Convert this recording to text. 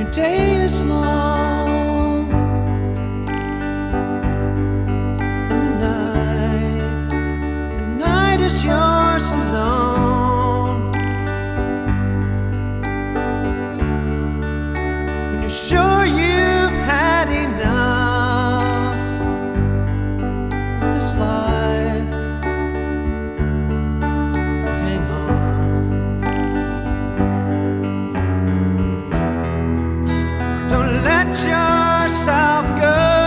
your day is long. And the night the night is yours alone. When you're sure let yourself go.